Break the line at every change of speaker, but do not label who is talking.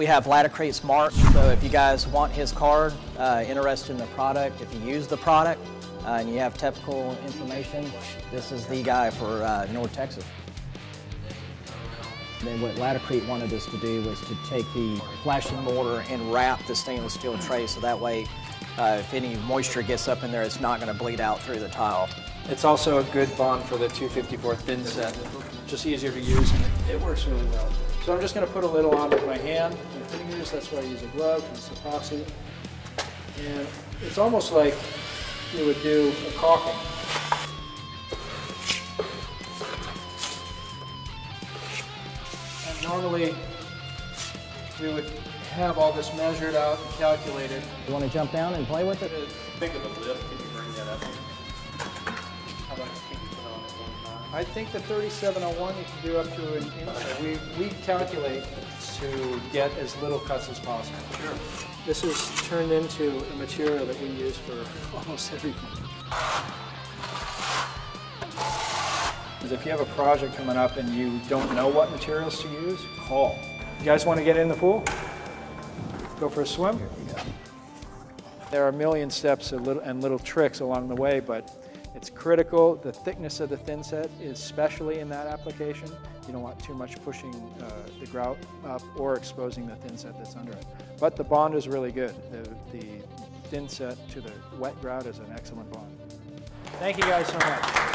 We have Laticrete's mark, so if you guys want his card, uh, interested in the product, if you use the product, uh, and you have technical information, this is the guy for uh, North Texas. Then what Laticrete wanted us to do was to take the flashing mortar and wrap the stainless steel tray so that way uh, if any moisture gets up in there, it's not going to bleed out through the tile.
It's also a good bond for the 254 thin set. Just easier to use and it works really well. So I'm just going to put a little on with my hand, my fingers. That's why I use a glove because it's epoxy. And it's almost like you would do a caulking. And normally we would have all this measured out and calculated.
You want to jump down and play with it?
Think of a lift, can you bring that up?
I think the 3701 you can do up to an inch. We, we calculate to get as little cuts as possible. Sure. This is turned into a material that we use for almost everything. Because if you have a project coming up and you don't know what materials to use, call. You guys want to get in the pool? Go for a swim? There are a million steps and little, and little tricks along the way, but it's critical. The thickness of the thin set is especially in that application. You don't want too much pushing uh, the grout up or exposing the thin set that's under it. But the bond is really good. The, the thin set to the wet grout is an excellent bond. Thank you guys so much.